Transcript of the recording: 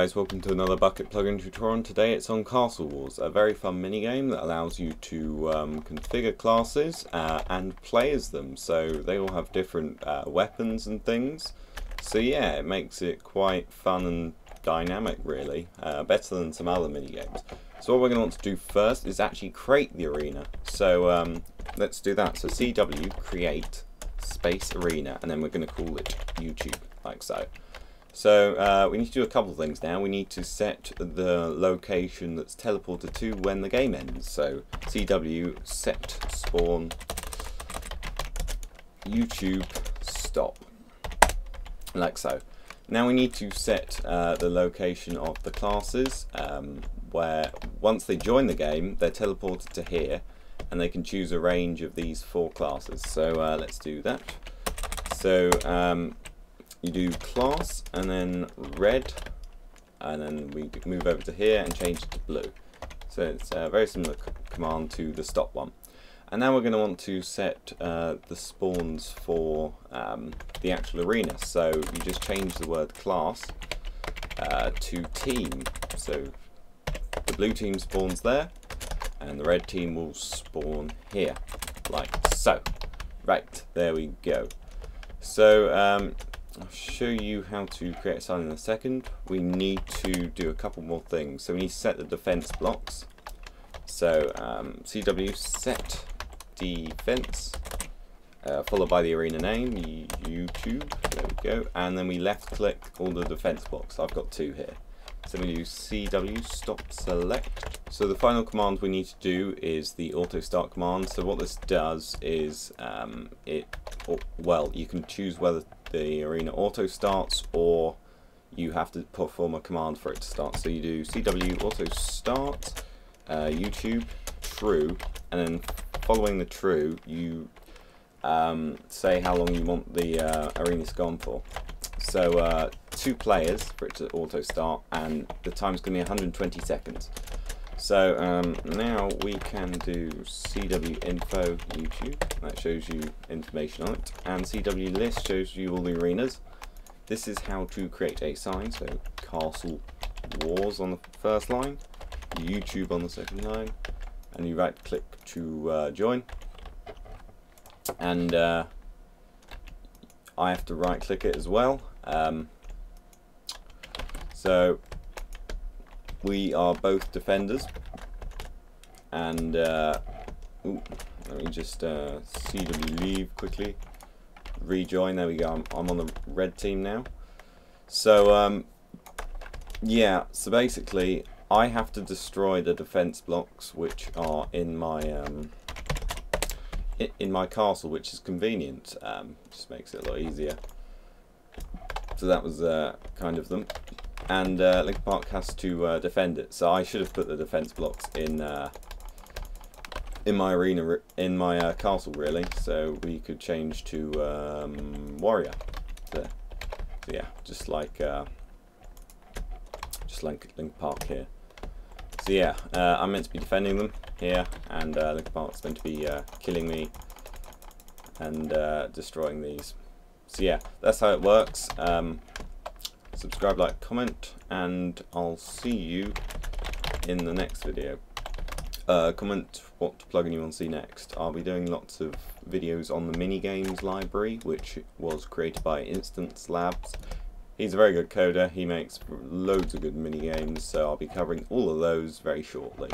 guys, welcome to another Bukkit plugin tutorial. Today it's on Castle Wars, a very fun minigame that allows you to um, configure classes uh, and play as them. So they all have different uh, weapons and things. So yeah, it makes it quite fun and dynamic really, uh, better than some other minigames. So what we're going to want to do first is actually create the arena. So um, let's do that. So CW create space arena and then we're going to call it YouTube, like so. So uh, we need to do a couple of things now. We need to set the location that's teleported to when the game ends. So CW set spawn YouTube stop, like so. Now we need to set uh, the location of the classes um, where once they join the game they're teleported to here and they can choose a range of these four classes. So uh, let's do that. So um, you do class and then red and then we move over to here and change it to blue. So it's a very similar command to the stop one. And now we're going to want to set uh, the spawns for um, the actual arena. So you just change the word class uh, to team. So the blue team spawns there and the red team will spawn here, like so. Right, there we go. So um, I'll show you how to create a sign in a second. We need to do a couple more things. So we need to set the defense blocks. So um, CW set defense, uh, followed by the arena name, YouTube, there we go, and then we left click all the defense blocks. I've got two here. So we do CW stop select. So the final command we need to do is the auto start command. So what this does is um, it, well, you can choose whether the arena auto starts or you have to perform a command for it to start. So you do CW auto start, uh, YouTube, true, and then following the true, you um, say how long you want the uh, arena to gone for. So uh, two players for it to auto start, and the time's going to be 120 seconds. So um, now we can do CW info YouTube, that shows you information on it, and CW list shows you all the arenas. This is how to create a sign, so Castle Wars on the first line, YouTube on the second line, and you right click to uh, join. And uh, I have to right click it as well. Um, so we are both defenders. And uh, ooh, let me just uh, CW leave quickly. Rejoin there we go. I'm, I'm on the red team now. So um, yeah so basically I have to destroy the defense blocks which are in my um, in my castle which is convenient. Um, just makes it a lot easier. So that was uh, kind of them and uh, Park has to uh, defend it. So I should have put the defense blocks in uh, in my arena, in my uh, castle, really. So we could change to um, warrior. So, so, yeah, just like uh, just like Linkin Park here. So yeah, uh, I'm meant to be defending them here, and uh, Park's meant to be killing me and destroying these. So yeah, that's how it works. Um, subscribe, like, comment, and I'll see you in the next video. Uh, comment what plugin you want to see next. I'll be doing lots of videos on the minigames library, which was created by Instance Labs. He's a very good coder, he makes loads of good minigames, so I'll be covering all of those very shortly.